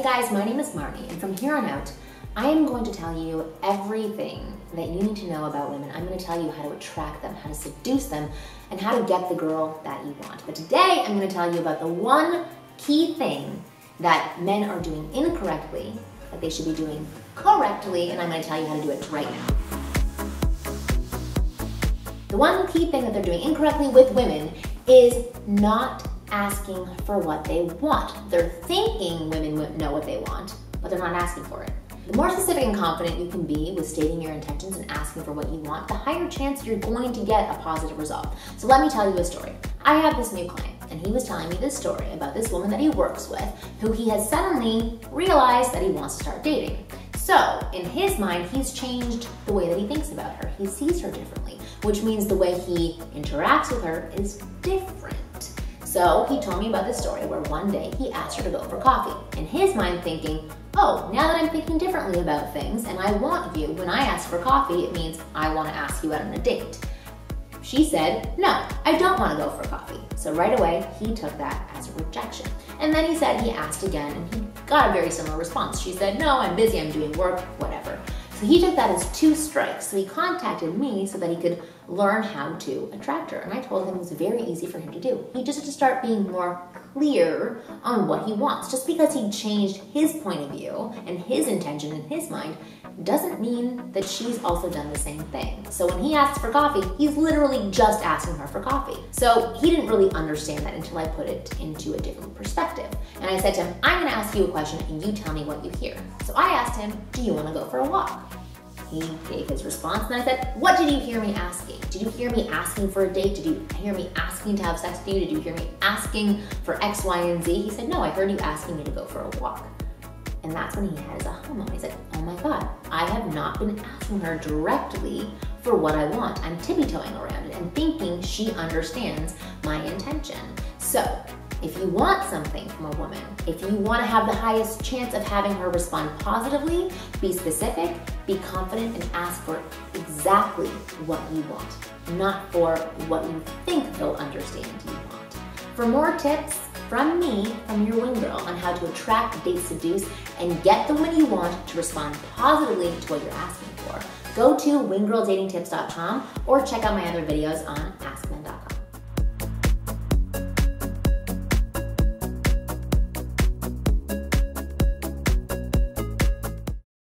Hey guys, my name is Marni, and from here on out, I am going to tell you everything that you need to know about women. I'm going to tell you how to attract them, how to seduce them, and how to get the girl that you want. But today, I'm going to tell you about the one key thing that men are doing incorrectly that they should be doing correctly, and I'm going to tell you how to do it right now. The one key thing that they're doing incorrectly with women is not asking for what they want. They're thinking women know what they want, but they're not asking for it. The more specific and confident you can be with stating your intentions and asking for what you want, the higher chance you're going to get a positive result. So let me tell you a story. I have this new client, and he was telling me this story about this woman that he works with who he has suddenly realized that he wants to start dating. So, in his mind, he's changed the way that he thinks about her. He sees her differently, which means the way he interacts with her is different. So he told me about this story where one day he asked her to go for coffee. In his mind thinking, oh, now that I'm thinking differently about things and I want you, when I ask for coffee, it means I want to ask you out on a date. She said, no, I don't want to go for coffee. So right away, he took that as a rejection. And then he said he asked again and he got a very similar response. She said, no, I'm busy, I'm doing work, whatever. So he took that as two strikes. So he contacted me so that he could learn how to attract her. And I told him it was very easy for him to do. He just had to start being more clear on what he wants. Just because he changed his point of view and his intention in his mind doesn't mean that she's also done the same thing. So when he asks for coffee, he's literally just asking her for coffee. So he didn't really understand that until I put it into a different perspective. I said to him, I'm gonna ask you a question and you tell me what you hear. So I asked him, do you wanna go for a walk? He gave his response and I said, what did you hear me asking? Did you hear me asking for a date? Did you hear me asking to have sex with you? Did you hear me asking for X, Y, and Z? He said, no, I heard you asking me to go for a walk. And that's when he had his aha moment. He said, oh my God, I have not been asking her directly for what I want. I'm tippy-toeing around it and thinking she understands my intention. So if you want something from a woman, if you want to have the highest chance of having her respond positively, be specific, be confident, and ask for exactly what you want, not for what you think they'll understand you want. For more tips from me, from your wing girl, on how to attract, date, seduce, and get the woman you want to respond positively to what you're asking for, go to winggirldatingtips.com or check out my other videos on askmen.com.